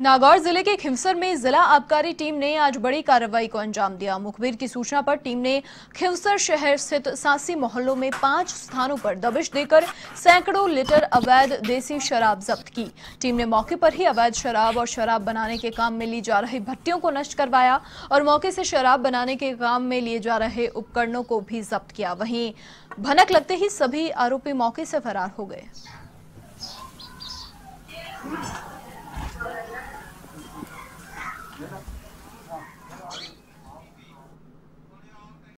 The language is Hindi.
नागौर ज़िले के खिवसर में जिला आबकारी टीम ने आज बड़ी कार्रवाई को अंजाम दिया। मुखबिर की सूचना पर टीम ने खिवसर शहर स्थित सासी मोहल्लों में पाँच स्थानों पर दबिश देकर सैकड़ों लीटर अवैध देसी शराब जब्त की। टीम ने मौके पर ही अवैध शराब और शराब बनाने के काम में ली जा रही भट्टियों को नष्ट करवाया और मौके से शराब बनाने के काम में लिए जा रहे उपकरणों को भी जब्त किया। वहीं भनक लगते ही सभी आरोपी मौके से फरार हो गए। 别的啊